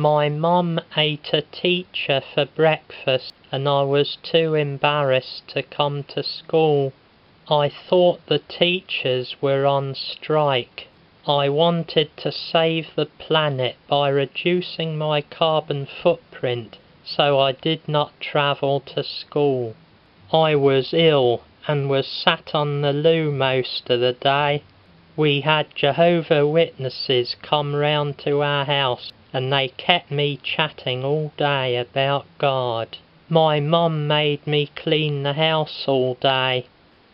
My mum ate a teacher for breakfast and I was too embarrassed to come to school. I thought the teachers were on strike. I wanted to save the planet by reducing my carbon footprint so I did not travel to school. I was ill and was sat on the loo most of the day. We had Jehovah Witnesses come round to our house and they kept me chatting all day about God. My mum made me clean the house all day.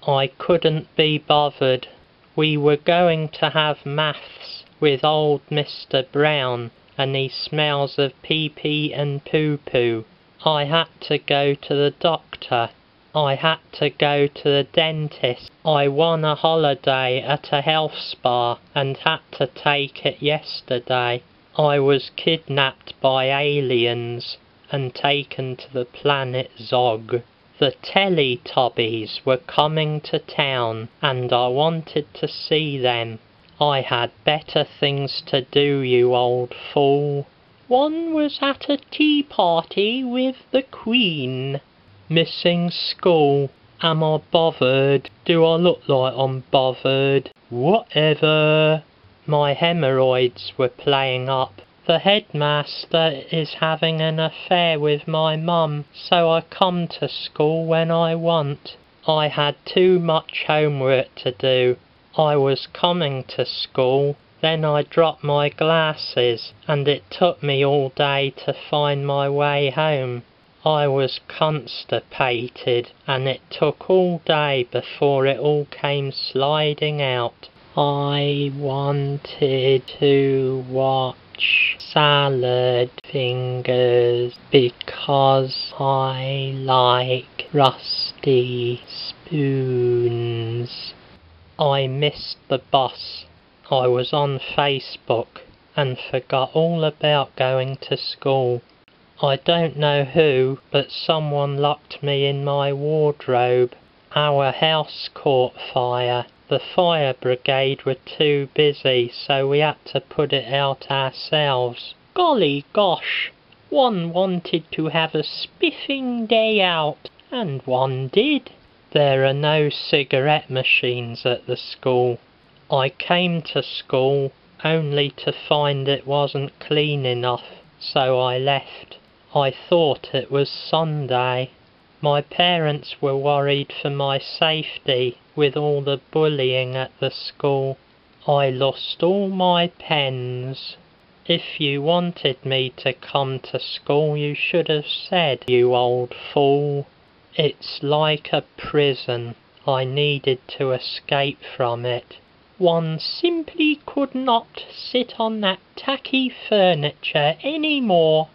I couldn't be bothered. We were going to have maths with old Mr. Brown and he smells of pee pee and poo poo. I had to go to the doctor. I had to go to the dentist. I won a holiday at a health spa and had to take it yesterday. I was kidnapped by aliens and taken to the planet Zog. The Teletubbies were coming to town and I wanted to see them. I had better things to do, you old fool. One was at a tea party with the Queen. Missing school. Am I bothered? Do I look like I'm bothered? Whatever. My hemorrhoids were playing up. The headmaster is having an affair with my mum, so I come to school when I want. I had too much homework to do. I was coming to school, then I dropped my glasses, and it took me all day to find my way home. I was constipated, and it took all day before it all came sliding out. I wanted to watch Salad Fingers because I like rusty spoons. I missed the bus. I was on Facebook and forgot all about going to school. I don't know who, but someone locked me in my wardrobe. Our house caught fire the fire brigade were too busy, so we had to put it out ourselves. Golly gosh! One wanted to have a spiffing day out, and one did. There are no cigarette machines at the school. I came to school only to find it wasn't clean enough, so I left. I thought it was Sunday. My parents were worried for my safety with all the bullying at the school. I lost all my pens. If you wanted me to come to school, you should have said, you old fool. It's like a prison. I needed to escape from it. One simply could not sit on that tacky furniture any more.